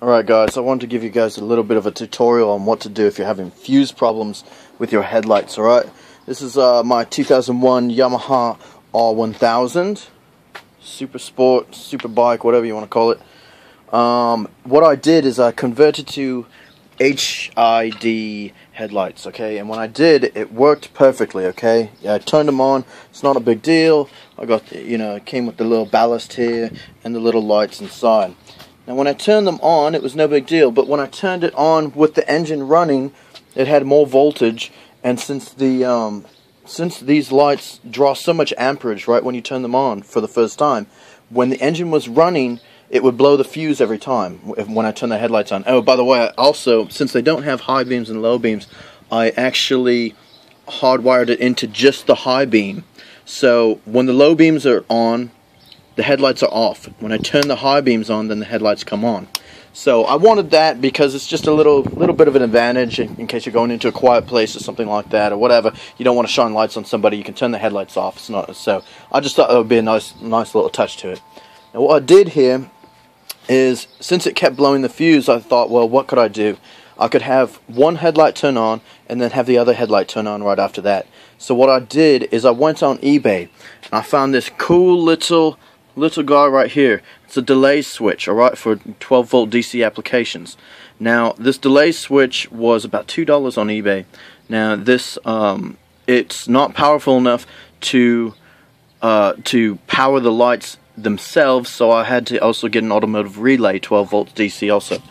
Alright guys, I wanted to give you guys a little bit of a tutorial on what to do if you're having fuse problems with your headlights, alright? This is uh, my 2001 Yamaha R1000 Super Sport, Super Bike, whatever you want to call it. Um, what I did is I converted to HID headlights, okay? And when I did, it worked perfectly, okay? Yeah, I turned them on. It's not a big deal. I got, the, you know, it came with the little ballast here and the little lights inside. Now when I turned them on, it was no big deal, but when I turned it on with the engine running, it had more voltage, and since the um, since these lights draw so much amperage right when you turn them on for the first time, when the engine was running, it would blow the fuse every time when I turn the headlights on. Oh, by the way, also, since they don't have high beams and low beams, I actually hardwired it into just the high beam. So when the low beams are on, the headlights are off. When I turn the high beams on, then the headlights come on. So I wanted that because it's just a little little bit of an advantage in, in, case you're going into a quiet place or something like that or whatever. You don't want to shine lights on somebody. You can turn the headlights off. It's not so. I just thought that would be a nice nice little touch to it. Now what I did here is since it kept blowing the fuse, I thought, well, what could I do? I could have one headlight turn on and then have the other headlight turn on right after that. So what I did is I went on eBay and I found this cool little little guy right here. It's a delay switch, alright, for 12 volt DC applications. Now, this delay switch was about $2 on eBay. Now, this, um, it's not powerful enough to, uh, to power the lights themselves, so I had to also get an automotive relay 12 volts DC also.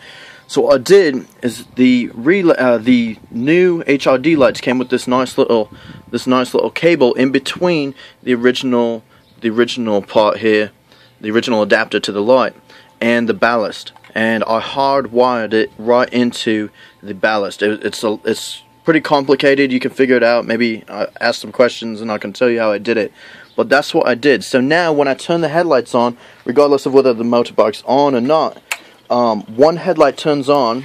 So what I did is the relay, uh, the new HID lights came with this nice little, this nice little cable in between the original, the original part here the original adapter to the light and the ballast. And I hardwired it right into the ballast. It, it's a, it's pretty complicated. You can figure it out. Maybe uh, ask some questions and I can tell you how I did it. But that's what I did. So now when I turn the headlights on regardless of whether the motorbike's on or not um, one headlight turns on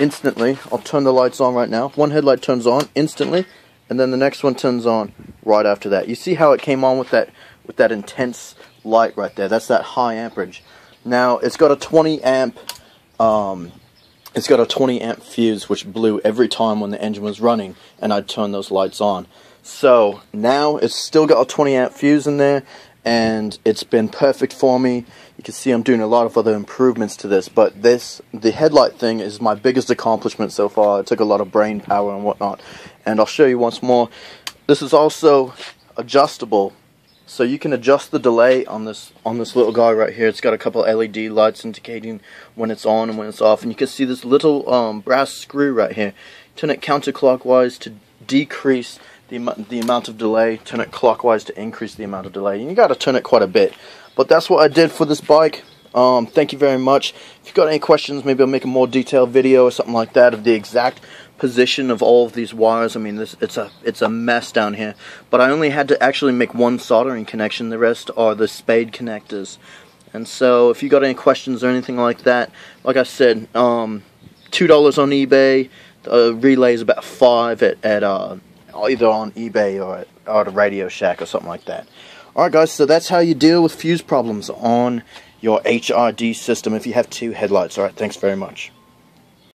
instantly. I'll turn the lights on right now. One headlight turns on instantly and then the next one turns on right after that. You see how it came on with that with that intense light right there. That's that high amperage. Now it's got a 20 amp um, it's got a 20 amp fuse which blew every time when the engine was running and I'd turn those lights on. So now it's still got a 20 amp fuse in there and it's been perfect for me. You can see I'm doing a lot of other improvements to this, but this, the headlight thing is my biggest accomplishment so far. It took a lot of brain power and whatnot, and I'll show you once more. This is also adjustable so you can adjust the delay on this on this little guy right here. It's got a couple LED lights indicating when it's on and when it's off. And you can see this little um, brass screw right here. Turn it counterclockwise to decrease the, the amount of delay. Turn it clockwise to increase the amount of delay. And you got to turn it quite a bit. But that's what I did for this bike. Um, thank you very much. If you've got any questions, maybe I'll make a more detailed video or something like that of the exact position of all of these wires. I mean, this it's a it's a mess down here. But I only had to actually make one soldering connection. The rest are the spade connectors. And so, if you got any questions or anything like that, like I said, um, two dollars on eBay. The relay is about five at at uh, either on eBay or at, or at a Radio Shack or something like that. Alright guys, so that's how you deal with fuse problems on your HID system if you have two headlights. Alright, thanks very much.